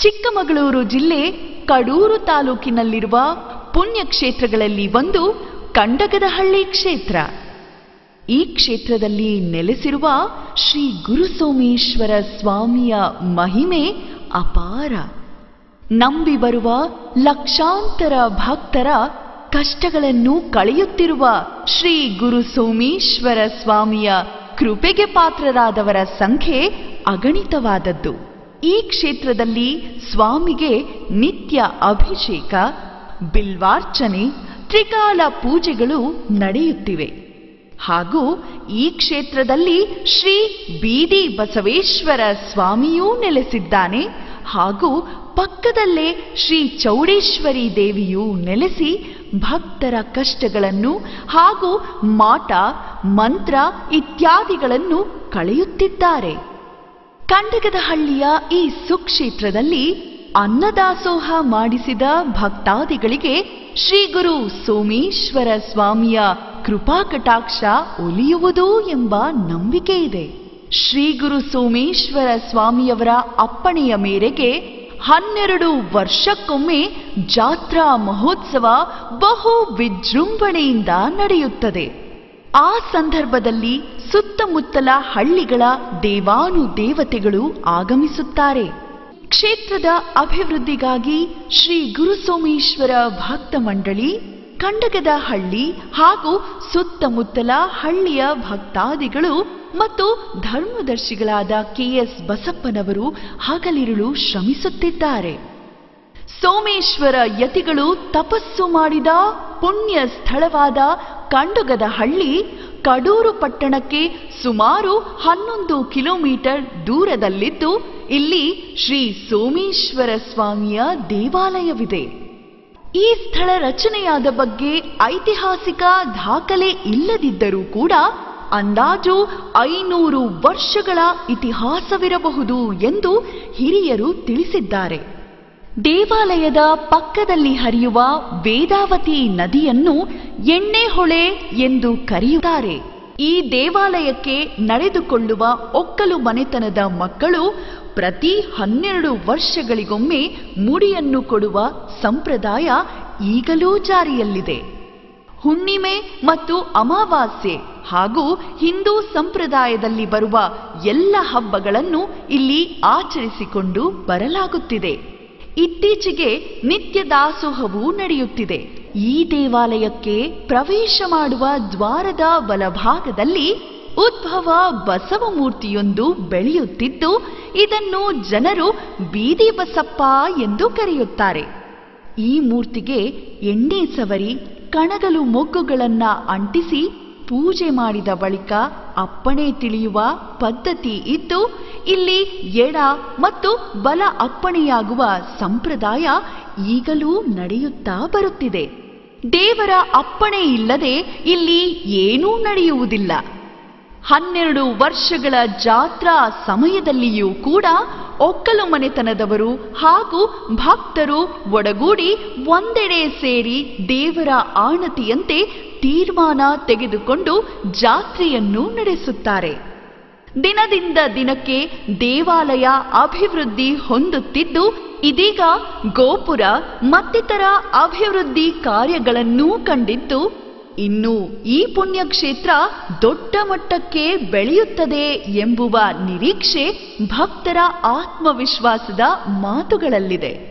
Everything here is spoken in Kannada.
ಚಿಕ್ಕಮಗಳೂರು ಜಿಲ್ಲೆ ಕಡೂರು ತಾಲೂಕಿನಲ್ಲಿರುವ ಪುಣ್ಯಕ್ಷೇತ್ರಗಳಲ್ಲಿ ಒಂದು ಕಂಡಗದಹಳ್ಳಿ ಕ್ಷೇತ್ರ. ಈ ಕ್ಷೇತ್ರದಲ್ಲಿ ನೆಲೆಸಿರುವ ಶ್ರೀ ಗುರುಸೋಮೇಶ್ವರ ಸ್ವಾಮಿಯ ಮಹಿಮೆ ಅಪಾರ. ನಂಬಿ ಬರುವ ಲಕ್ಷಾಂತರ ಭಕ್ತರ ಕಷ್ಟಗಳನ್ನು ಕಳೆಯುತ್ತಿರುವ ಶ್ರೀ ಗುರುಸೋಮೇಶ್ವರ ಸ್ವಾಮಿಯ ಕೃಪೆಗೆ ಪಾತ್ರರಾದವರ ಸಂಖ್ಯೆ ಅಗಣಿತವಾದದ್ದು. ಈ ಕ್ಷೇತ್ರದಲ್ಲಿ ಸ್ವಾಮಿಗೆ ನಿತ್ಯ ಅಭಿಷೇಕ, ಬಿಲ್ವಾರ್ಚನೆ, ತ್ರಿಕಾಲ ಪೂಜೆಗಳು ನಡೆಯುತ್ತಿವೆ. ಹಾಗೂ ಈ ಕ್ಷೇತ್ರದಲ್ಲಿ ಶ್ರೀ ಬೀದಿ ಬಸವೇಶ್ವರ ಸ್ವಾಮಿಯೂ ನೆಲೆಸಿದ್ದಾನೆ. ಹಾಗೂ ಪಕ್ಕದಲ್ಲೇ ಶ್ರೀ ಚೌಡೇಶ್ವರಿ ದೇವಿಯೂ ನೆಲೆಸಿ ಭಕ್ತರ ಕಷ್ಟಗಳನ್ನು ಹಾಗೂ ಮಾಟ, ಮಂತ್ರ ಇತ್ಯಾದಿಗಳನ್ನು ಕಳೆಯುತ್ತಿದ್ದಾರೆ. ಕಂಡಗದಹಳ್ಳಿಯ ಈ ಸುಕ್ಷೇತ್ರದಲ್ಲಿ ಅನ್ನದಾಸೋಹ ಮಾಡಿಸಿದ ಭಕ್ತಾದಿಗಳಿಗೆ ಶ್ರೀ ಗುರು ಸೋಮೇಶ್ವರ ಸ್ವಾಮಿಯ ಕೃಪಾಕಟಾಕ್ಷ ಒಲಿಯುವುದು ಎಂಬ ನಂಬಿಕೆ ಇದೆ. ಶ್ರೀ ಗುರು ಸೋಮೇಶ್ವರ ಸ್ವಾಮಿಯವರ ಅಪ್ಪಣೆಯ ಮೇರೆಗೆ ಹನ್ನೆರಡು ವರ್ಷಕ್ಕೊಮ್ಮೆ ಜಾತ್ರಾ ಮಹೋತ್ಸವ ಬಹು ವಿಜೃಂಭಣೆಯಿಂದ ನಡೆಯುತ್ತದೆ. ಆ ಸಂದರ್ಭದಲ್ಲಿ ಸುತ್ತಮುತ್ತಲ ಹಳ್ಳಿಗಳ ದೇವಾನುದೇವತೆಗಳು ಆಗಮಿಸುತ್ತಾರೆ. ಕ್ಷೇತ್ರದ ಅಭಿವೃದ್ಧಿಗಾಗಿ ಶ್ರೀ ಗುರುಸೋಮೇಶ್ವರ ಭಕ್ತ ಮಂಡಳಿ, ಕಂಡಗದ ಹಳ್ಳಿ ಹಾಗೂ ಸುತ್ತಮುತ್ತಲ ಹಳ್ಳಿಯ ಭಕ್ತಾದಿಗಳು ಮತ್ತು ಧರ್ಮದರ್ಶಿಗಳಾದ ಕೆಎಸ್ ಬಸಪ್ಪನವರು ಹಗಲಿರುಳು ಶ್ರಮಿಸುತ್ತಿದ್ದಾರೆ. ಸೋಮೇಶ್ವರ ಯತಿಗಳು ತಪಸ್ಸು ಮಾಡಿದ ಪುಣ್ಯ ಸ್ಥಳವಾದ ಕಂಡುಗದ ಹಳ್ಳಿ ಕಡೂರು ಪಟ್ಟಣಕ್ಕೆ ಸುಮಾರು ಹನ್ನೊಂದು ಕಿಲೋಮೀಟರ್ ದೂರದಲ್ಲಿದ್ದು, ಇಲ್ಲಿ ಶ್ರೀ ಸೋಮೇಶ್ವರ ಸ್ವಾಮಿಯ ದೇವಾಲಯವಿದೆ. ಈ ಸ್ಥಳ ರಚನೆಯಾದ ಬಗ್ಗೆ ಐತಿಹಾಸಿಕ ದಾಖಲೆ ಇಲ್ಲದಿದ್ದರೂ ಕೂಡ ಅಂದಾಜು ಐನೂರು ವರ್ಷಗಳ ಇತಿಹಾಸವಿರಬಹುದು ಎಂದು ಹಿರಿಯರು ತಿಳಿಸಿದ್ದಾರೆ. ದೇವಾಲಯದ ಪಕ್ಕದಲ್ಲಿ ಹರಿಯುವ ವೇದಾವತಿ ನದಿಯನ್ನು ಎಣ್ಣೆಹೊಳೆ ಎಂದು ಕರೆಯುತ್ತಾರೆ. ಈ ದೇವಾಲಯಕ್ಕೆ ನಡೆದುಕೊಳ್ಳುವ ಒಕ್ಕಲು ಮನೆತನದ ಮಕ್ಕಳು ಪ್ರತಿ ಹನ್ನೆರಡು ವರ್ಷಗಳಿಗೊಮ್ಮೆ ಮುಡಿಯನ್ನು ಕೊಡುವ ಸಂಪ್ರದಾಯ ಈಗಲೂ ಜಾರಿಯಲ್ಲಿದೆ. ಹುಣ್ಣಿಮೆ ಮತ್ತು ಅಮಾವಾಸ್ಯೆ ಹಾಗೂ ಹಿಂದೂ ಸಂಪ್ರದಾಯದಲ್ಲಿ ಬರುವ ಎಲ್ಲ ಹಬ್ಬಗಳನ್ನು ಇಲ್ಲಿ ಆಚರಿಸಿಕೊಂಡು ಬರಲಾಗುತ್ತಿದೆ. ಇತ್ತೀಚೆಗೆ ನಿತ್ಯ ದಾಸೋಹವೂ ನಡೆಯುತ್ತಿದೆ. ಈ ದೇವಾಲಯಕ್ಕೆ ಪ್ರವೇಶ ಮಾಡುವ ದ್ವಾರದ ಬಲಭಾಗದಲ್ಲಿ ಉದ್ಭವ ಬಸವ ಮೂರ್ತಿಯೊಂದು ಬೆಳೆಯುತ್ತಿದ್ದು, ಇದನ್ನು ಜನರು ಬೀದಿ ಬಸಪ್ಪ ಎಂದು ಕರೆಯುತ್ತಾರೆ. ಈ ಮೂರ್ತಿಗೆ ಎಣ್ಣೆ ಸವರಿ, ಕಣಗಲು ಮೊಗ್ಗುಗಳನ್ನು ಅಂಟಿಸಿ ಪೂಜೆ ಮಾಡಿದ ಬಳಿಕ ಅಪ್ಪಣೆ ತಿಳಿಯುವ ಪದ್ಧತಿ ಇದ್ದು, ಇಲ್ಲಿ ಎಡ ಮತ್ತು ಬಲ ಅಪ್ಪಣೆಯಾಗುವ ಸಂಪ್ರದಾಯ ಈಗಲೂ ನಡೆಯುತ್ತಾ ಬರುತ್ತಿದೆ. ದೇವರ ಅಪ್ಪಣೆ ಇಲ್ಲದೆ ಇಲ್ಲಿ ಏನೂ ನಡೆಯುವುದಿಲ್ಲ. ಹನ್ನೆರಡು ವರ್ಷಗಳ ಜಾತ್ರಾ ಸಮಯದಲ್ಲಿಯೂ ಕೂಡ ಒಕ್ಕಲು ಮನೆತನದವರು ಹಾಗೂ ಭಕ್ತರು ಒಡಗೂಡಿ ಒಂದೆಡೆ ಸೇರಿ ದೇವರ ಆಣತಿಯಂತೆ ತೀರ್ಮಾನ ತೆಗೆದುಕೊಂಡು ಜಾತ್ರೆಯನ್ನು ನಡೆಸುತ್ತಾರೆ. ದಿನದಿಂದ ದಿನಕ್ಕೆ ದೇವಾಲಯ ಅಭಿವೃದ್ಧಿ ಹೊಂದುತ್ತಿದ್ದು, ಇದೀಗ ಗೋಪುರ ಮತ್ತಿತರ ಅಭಿವೃದ್ಧಿ ಕಾರ್ಯಗಳನ್ನೂ ಕಂಡಿದ್ದು, ಇನ್ನು ಈ ಪುಣ್ಯಕ್ಷೇತ್ರ ದೊಡ್ಡ ಮಟ್ಟಕ್ಕೆ ಬೆಳೆಯುತ್ತದೆ ಎಂಬುವ ನಿರೀಕ್ಷೆ ಭಕ್ತರ ಆತ್ಮವಿಶ್ವಾಸದ ಮಾತುಗಳಲ್ಲಿದೆ.